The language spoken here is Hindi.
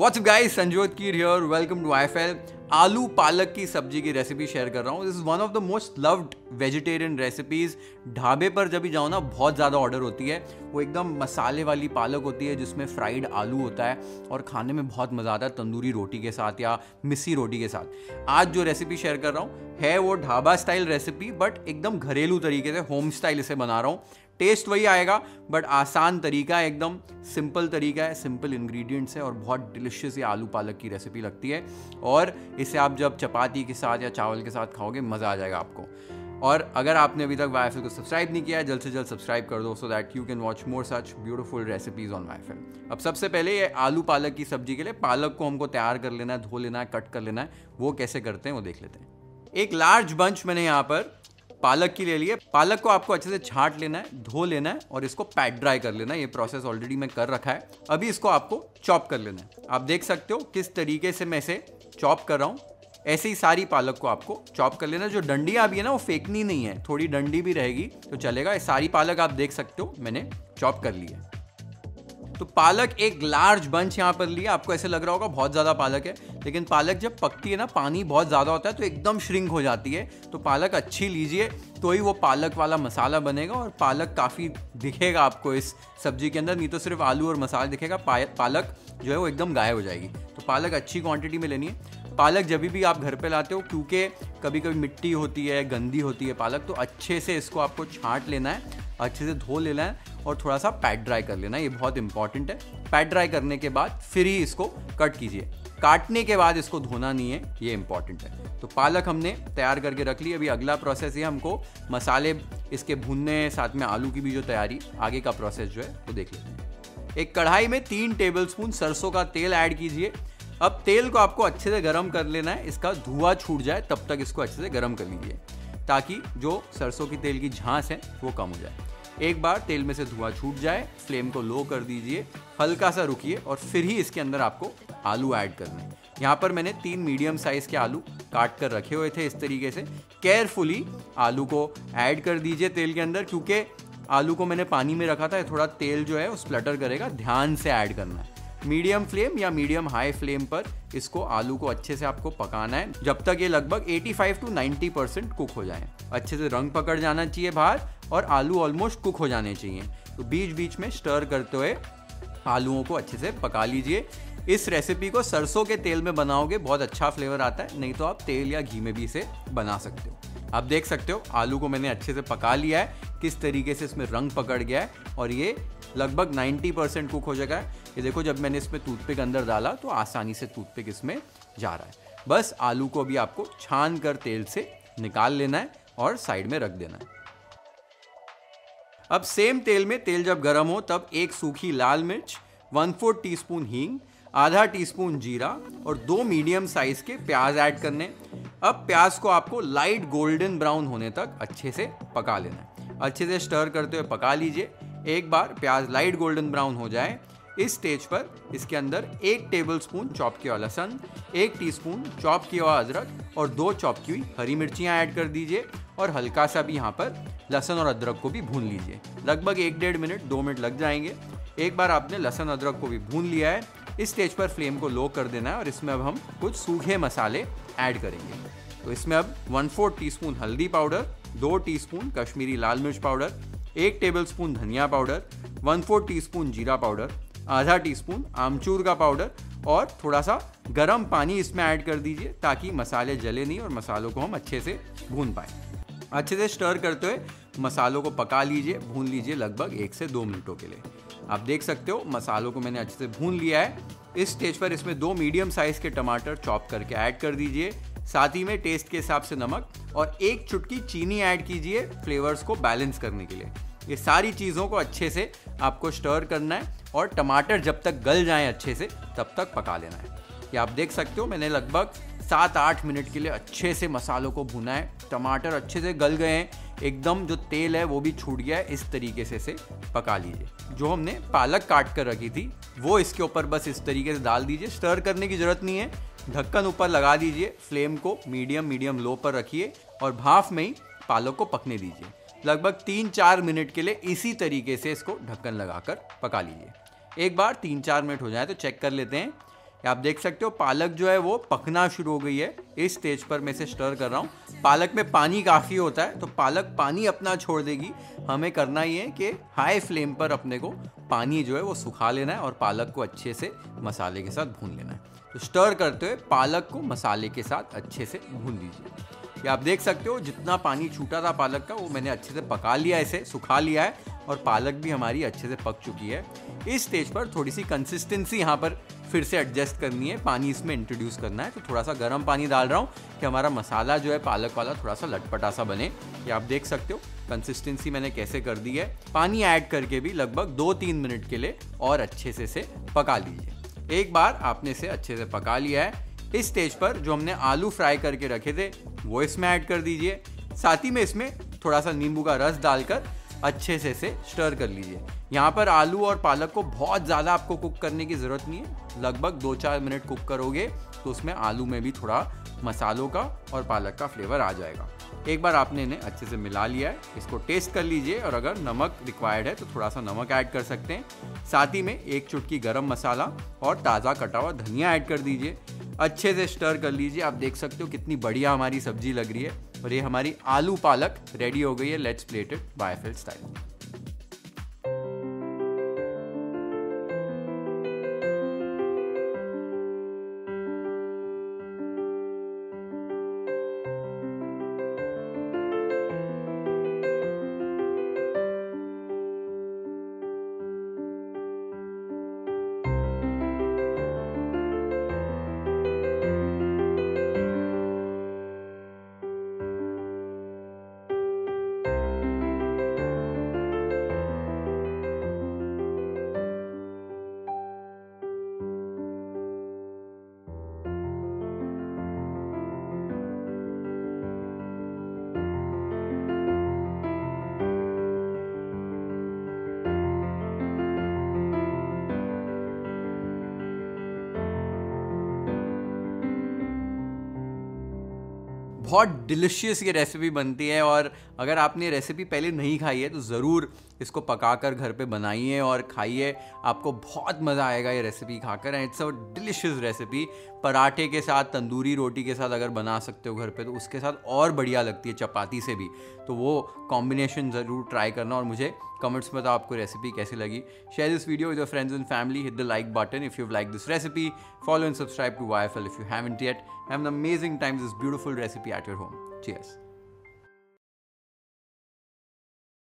What's up guys Sanjot Keer here welcome to IFL aloo palak की सब्ज़ी की रेसिपी शेयर कर रहा हूँ this is one of the most loved vegetarian recipes ढाबे पर जब भी जाओ ना बहुत ज़्यादा ऑर्डर होती है वो एकदम मसाले वाली पालक होती है जिसमें फ्राइड आलू होता है और खाने में बहुत मज़ा आता है तंदूरी रोटी के साथ या मिस्सी रोटी के साथ आज जो रेसिपी शेयर कर रहा हूँ है वो ढाबा स्टाइल रेसिपी बट एकदम घरेलू तरीके से होम स्टाइल इसे बना रहा हूँ टेस्ट वही आएगा बट आसान तरीका है, एकदम सिंपल तरीका है सिंपल इंग्रेडिएंट्स है और बहुत डिलिशियस ये आलू पालक की रेसिपी लगती है। और इसे आप जब चपाती के साथ या चावल के साथ खाओगे, मज़ा आ जाएगा आपको। और अगर आपने अभी तक वाईफिल को सब्सक्राइब नहीं किया है, जल्द से जल्द सब्सक्राइब कर दो so that you can watch more such beautiful recipes on YFL अब सबसे पहले ये आलू पालक की सब्ज़ी के लिए पालक को हमको तैयार कर लेना है, धो लेना है, कट कर लेना है, वो कैसे करते हैं वो देख लेते हैं। एक लार्ज बंच मैंने यहाँ पर पालक की ले लिए। पालक को आपको अच्छे से छाट लेना है, धो लेना है और इसको पैट ड्राई कर लेना है। ये प्रोसेस ऑलरेडी मैं कर रखा है। अभी इसको आपको चॉप कर लेना है। आप देख सकते हो किस तरीके से मैं इसे चॉप कर रहा हूँ। ऐसे ही सारी पालक को आपको चॉप कर लेना जो डंडियाँ अभी है ना, वो फेंकनी नहीं है। थोड़ी डंडी भी रहेगी तो चलेगा। ये सारी पालक आप देख सकते हो, मैंने चॉप कर ली है। तो पालक एक लार्ज बंच यहाँ पर लिया। आपको ऐसे लग रहा होगा बहुत ज़्यादा पालक है, लेकिन पालक जब पकती है ना, पानी बहुत ज़्यादा होता है तो एकदम श्रिंक हो जाती है। तो पालक अच्छी लीजिए तो ही वो पालक वाला मसाला बनेगा और पालक काफ़ी दिखेगा आपको इस सब्ज़ी के अंदर। नहीं तो सिर्फ़ आलू और मसाला दिखेगा पालक जो है वो एकदम गायब हो जाएगी। तो पालक अच्छी क्वांटिटी में लेनी है। पालक जब भी आप घर पे लाते हो, क्योंकि कभी कभी मिट्टी होती है, गंदी होती है पालक तो अच्छे से इसको आपको छांट लेना है। अच्छे से धो लेना है और थोड़ा सा पैट ड्राई कर लेना, ये बहुत इंपॉर्टेंट है। पैट ड्राई करने के बाद फिर ही इसको कट कीजिए। काटने के बाद इसको धोना नहीं है, ये इंपॉर्टेंट है। तो पालक हमने तैयार करके रख ली। अभी अगला प्रोसेस ये हमको मसाले, इसके भूनने, साथ में आलू की भी जो तैयारी, आगे का प्रोसेस जो है, वो देख लेते हैं। एक कढ़ाई में तीन टेबल सरसों का तेल ऐड कीजिए। अब तेल को आपको अच्छे से गर्म कर लेना है, इसका धुआँ छूट जाए, तब तक इसको अच्छे से गर्म कर लीजिए, ताकि जो सरसों की तेल की झांस है, वो कम हो जाए। एक बार तेल में से धुआँ छूट जाए, फ्लेम को लो कर दीजिए, हल्का सा रुकिए और फिर ही इसके अंदर आपको आलू ऐड करने यहाँ पर मैंने तीन मीडियम साइज़ के आलू काट कर रखे हुए थे इस तरीके से। केयरफुली आलू को ऐड कर दीजिए तेल के अंदर, क्योंकि आलू को मैंने पानी में रखा था थोड़ा तेल जो है उस स्प्लटर करेगा, ध्यान से ऐड करना है। मीडियम फ्लेम या मीडियम हाई फ्लेम पर इसको आलू को अच्छे से आपको पकाना है। जब तक ये लगभग 85 टू 90 परसेंट कुक हो जाए। अच्छे से रंग पकड़ जाना चाहिए बाहर और आलू ऑलमोस्ट कुक हो जाने चाहिए। तो बीच बीच में स्टर करते हुए आलूओं को अच्छे से पका लीजिए। इस रेसिपी को सरसों के तेल में बनाओगे, बहुत अच्छा फ्लेवर आता है। नहीं तो आप तेल या घी में भी इसे बना सकते हो। आप देख सकते हो, आलू को मैंने अच्छे से पका लिया है, किस तरीके से इसमें रंग पकड़ गया है, और ये लगभग 90 परसेंट कुक हो जाएगा। ये देखो, जब मैंने इसमें टूथपिक अंदर डाला तो आसानी से टूथपिक इसमें जा रहा है। बस आलू को अभी आपको छान कर तेल से निकाल लेना है और साइड में रख देना है। अब सेम तेल में, तेल जब गर्म हो, तब एक सूखी लाल मिर्च, वन फोर्थ टी स्पून हींग आधा टीस्पून जीरा और दो मीडियम साइज़ के प्याज ऐड करने अब प्याज को आपको लाइट गोल्डन ब्राउन होने तक अच्छे से पका लेना है। अच्छे से स्टर करते हुए पका लीजिए। एक बार प्याज लाइट गोल्डन ब्राउन हो जाए, इस स्टेज पर इसके अंदर एक टेबल स्पून चॉप किया हुआ लहसन, एक टीस्पून चॉप किया हुआ अदरक और दो चॉप की हुई हरी मिर्चियाँ ऐड कर दीजिए और हल्का सा भी यहाँ पर लहसन और अदरक को भी भून लीजिए। लगभग एक डेढ़ मिनट, दो मिनट लग जाएँगे। एक बार आपने लहसन, अदरक को भी भून लिया है। इस स्टेज पर फ्लेम को लो कर देना है और इसमें अब हम कुछ सूखे मसाले ऐड करेंगे। तो इसमें अब वन फोर्थ टी स्पून हल्दी पाउडर दो टीस्पून कश्मीरी लाल मिर्च पाउडर एक टेबल स्पून धनिया powder one fourth teaspoon जीरा पाउडर आधा टीस्पून आमचूर का पाउडर और थोड़ा सा गर्म पानी इसमें ऐड कर दीजिए ताकि मसाले जले नहीं और मसालों को हम अच्छे से भून पाए। अच्छे से स्टर करते हुए मसालों को पका लीजिए, भून लीजिए लगभग एक से दो मिनटों के लिए। आप देख सकते हो, मसालों को मैंने अच्छे से भून लिया है। इस स्टेज पर इसमें दो मीडियम साइज़ के टमाटर चॉप करके ऐड कर दीजिए। साथ ही में टेस्ट के हिसाब से नमक और एक चुटकी चीनी ऐड कीजिए फ्लेवर्स को बैलेंस करने के लिए। ये सारी चीज़ों को अच्छे से आपको स्टर करना है और टमाटर जब तक गल जाएँ अच्छे से, तब तक पका लेना है। ये आप देख सकते हो, मैंने लगभग सात आठ मिनट के लिए अच्छे से मसालों को भुना है। टमाटर अच्छे से गल गए हैं। एकदम जो तेल है वो भी छूट गया है। इस तरीके से से पका लीजिए। जो हमने पालक काट कर रखी थी, वो इसके ऊपर बस इस तरीके से डाल दीजिए। स्टर करने की ज़रूरत नहीं है। ढक्कन ऊपर लगा दीजिए। फ्लेम को मीडियम मीडियम लो पर रखिए और भाफ में ही पालक को पकने दीजिए। लगभग तीन चार मिनट के लिए इसी तरीके से इसको ढक्कन लगाकर पका लीजिए। एक बार तीन चार मिनट हो जाए तो चेक कर लेते हैं। आप देख सकते हो, पालक जो है वो पकना शुरू हो गई है। इस स्टेज पर मैं इसे स्टर कर रहा हूँ। पालक में पानी काफ़ी होता है तो पालक पानी अपना छोड़ देगी। हमें करना ही है कि हाई फ्लेम पर अपने को पानी जो है वो सुखा लेना है और पालक को अच्छे से मसाले के साथ भून लेना है। तो स्टर करते हुए पालक को मसाले के साथ अच्छे से भून लीजिए। ये आप देख सकते हो, जितना पानी छूटा था पालक का, वो मैंने अच्छे से पका लिया इसे, सुखा लिया है और पालक भी हमारी अच्छे से पक चुकी है। इस स्टेज पर थोड़ी सी कंसिस्टेंसी यहाँ पर फिर से एडजस्ट करनी है। पानी इसमें इंट्रोड्यूस करना है। तो थोड़ा सा गर्म पानी डाल रहा हूँ कि हमारा मसाला जो है, पालक वाला थोड़ा सा लटपटा सा बने। ये आप देख सकते हो कंसिस्टेंसी मैंने कैसे कर दी है। पानी ऐड करके भी लगभग दो तीन मिनट के लिए और अच्छे से इसे पका लीजिए। एक बार आपने इसे अच्छे से पका लिया है। इस स्टेज पर जो हमने आलू फ्राई करके रखे थे, वो इसमें ऐड कर दीजिए। साथ ही में इसमें थोड़ा सा नींबू का रस डालकर अच्छे से इसे स्टर कर लीजिए। यहाँ पर आलू और पालक को बहुत ज़्यादा आपको कुक करने की ज़रूरत नहीं है। लगभग दो चार मिनट कुक करोगे तो उसमें आलू में भी थोड़ा मसालों का और पालक का फ्लेवर आ जाएगा। एक बार आपने इन्हें अच्छे से मिला लिया है, इसको टेस्ट कर लीजिए और अगर नमक रिक्वायर्ड है तो थोड़ा सा नमक ऐड कर सकते हैं। साथ ही में एक चुटकी गरम मसाला और ताज़ा कटा हुआ धनिया ऐड कर दीजिए। अच्छे से स्टर कर लीजिए, आप देख सकते हो कितनी बढ़िया हमारी सब्ज़ी लग रही है। और ये हमारी आलू पालक रेडी हो गई है let's plate it YFL style बहुत डिलिशियस ये रेसिपी बनती है और अगर आपने रेसिपी पहले नहीं खाई है तो ज़रूर इसको पकाकर घर पे बनाइए और खाइए। आपको बहुत मज़ा आएगा ये रेसिपी खाकर and it's a delicious recipe पराठे के साथ, तंदूरी रोटी के साथ अगर बना सकते हो घर पे तो उसके साथ और बढ़िया लगती है चपाती से भी। तो वो कॉम्बिनेशन ज़रूर ट्राई करना और मुझे कमेंट्स में बताओ आपको रेसिपी कैसी लगी। Share this video with your friends and family hit the like button if you like this recipe follow and subscribe to Y F L if you have at have an amazing time this beautiful recipe at your home cheers